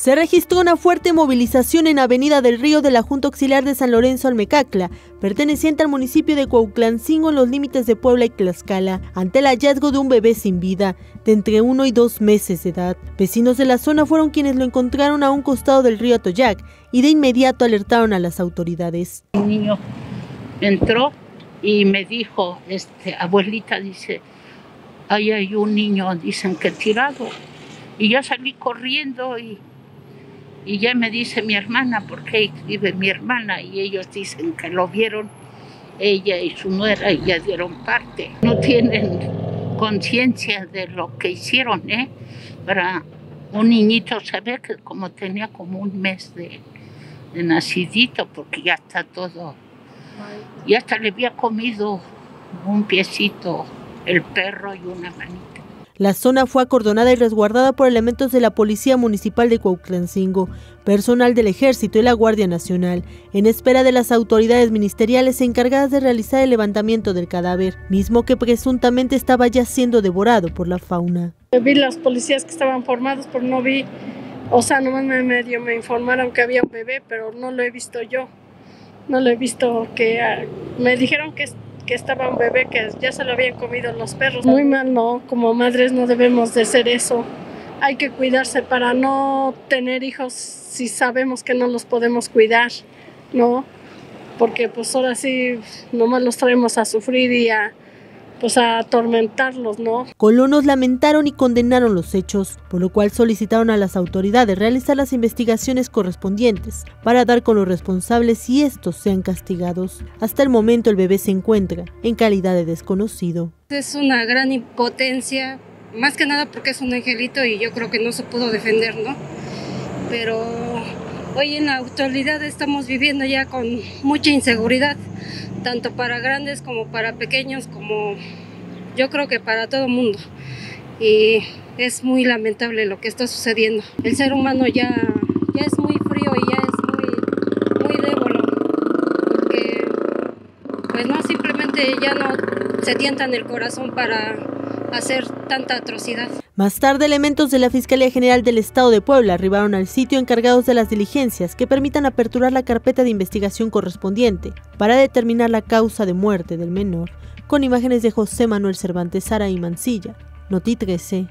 Se registró una fuerte movilización en Avenida del Río de la Junta Auxiliar de San Lorenzo Almecacla, perteneciente al municipio de Cuauhtlancingo en los límites de Puebla y Tlaxcala, ante el hallazgo de un bebé sin vida, de entre uno y dos meses de edad. Vecinos de la zona fueron quienes lo encontraron a un costado del río Atoyac y de inmediato alertaron a las autoridades. Un niño entró y me dijo, este, abuelita, dice, ahí hay un niño, dicen que tirado. Y yo salí corriendo y, y ya me dice mi hermana, porque vive mi hermana, y ellos dicen que lo vieron, ella y su nuera, y ya dieron parte. No tienen conciencia de lo que hicieron, ¿eh? Para un niñito se ve que como tenía como un mes de, de nacidito, porque ya está todo, y hasta le había comido un piecito el perro y una manita. La zona fue acordonada y resguardada por elementos de la Policía Municipal de Cuauhtlancingo, personal del Ejército y la Guardia Nacional, en espera de las autoridades ministeriales encargadas de realizar el levantamiento del cadáver, mismo que presuntamente estaba ya siendo devorado por la fauna. Vi las policías que estaban formados, pero no vi, o sea, nomás me medio me informaron que había un bebé, pero no lo he visto yo. No lo he visto que ah, me dijeron que que estaba un bebé que ya se lo habían comido los perros. Muy mal, no, como madres no debemos de ser eso. Hay que cuidarse para no tener hijos si sabemos que no los podemos cuidar, ¿no? Porque pues ahora sí, nomás los traemos a sufrir y a, pues a atormentarlos, ¿no? Colonos lamentaron y condenaron los hechos, por lo cual solicitaron a las autoridades realizar las investigaciones correspondientes para dar con los responsables y estos sean castigados. Hasta el momento el bebé se encuentra en calidad de desconocido. Es una gran impotencia, más que nada porque es un angelito y yo creo que no se pudo defender, ¿no? Pero hoy en la actualidad estamos viviendo ya con mucha inseguridad tanto para grandes como para pequeños, como yo creo que para todo mundo. Y es muy lamentable lo que está sucediendo. El ser humano ya, ya es muy frío y ya es muy, muy débolo, porque pues no, simplemente ya no se tientan el corazón para hacer tanta atrocidad. Más tarde, elementos de la Fiscalía General del Estado de Puebla arribaron al sitio encargados de las diligencias que permitan aperturar la carpeta de investigación correspondiente para determinar la causa de muerte del menor, con imágenes de José Manuel Cervantes Sara y Mancilla. Noti 13.